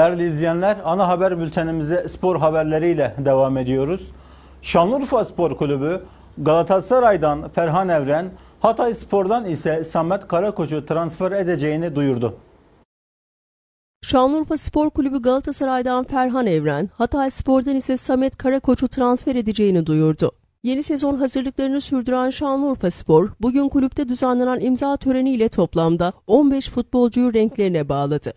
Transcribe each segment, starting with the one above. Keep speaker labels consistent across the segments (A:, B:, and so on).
A: Değerli izleyenler, ana haber bültenimize spor haberleriyle devam ediyoruz. Şanlıurfa Spor Kulübü Galatasaray'dan Ferhan Evren, Hatay Spor'dan ise Samet Karakoç'u transfer edeceğini duyurdu.
B: Şanlıurfa Spor Kulübü Galatasaray'dan Ferhan Evren, Hatay Spor'dan ise Samet Karakoç'u transfer edeceğini duyurdu. Yeni sezon hazırlıklarını sürdüren Şanlıurfa Spor, bugün kulüpte düzenlenen imza töreniyle toplamda 15 futbolcuyu renklerine bağladı.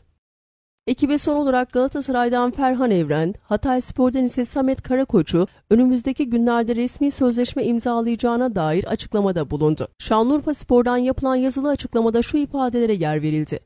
B: Ekibe son olarak Galatasaray'dan Ferhan Evren, Hatay Spor'dan ise Samet Karakoç'u önümüzdeki günlerde resmi sözleşme imzalayacağına dair açıklamada bulundu. Şanlıurfa Spor'dan yapılan yazılı açıklamada şu ifadelere yer verildi.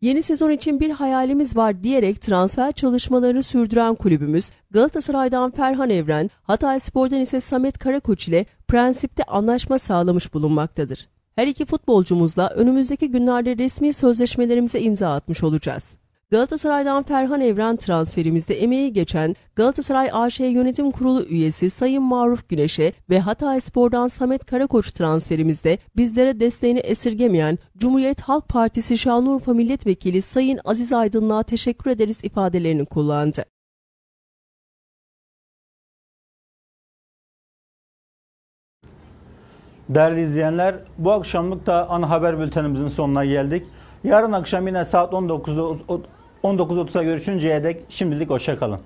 B: Yeni sezon için bir hayalimiz var diyerek transfer çalışmalarını sürdüren kulübümüz Galatasaray'dan Ferhan Evren, Hatay Spor'dan ise Samet Karakoç ile prensipte anlaşma sağlamış bulunmaktadır. Her iki futbolcumuzla önümüzdeki günlerde resmi sözleşmelerimize imza atmış olacağız. Galatasaray'dan Ferhan Evren transferimizde emeği geçen Galatasaray AŞ Yönetim Kurulu üyesi Sayın Maruf Güneş'e ve Hatay Spor'dan Samet Karakoç transferimizde bizlere desteğini esirgemeyen Cumhuriyet Halk Partisi Şanlıurfa Milletvekili Sayın Aziz Aydınlığa teşekkür ederiz ifadelerini kullandı.
A: Değerli izleyenler, bu akşamlık da ana haber bültenimizin sonuna geldik. Yarın akşam yine saat 19.30'a 19 görüşünceye dek şimdilik hoşçakalın.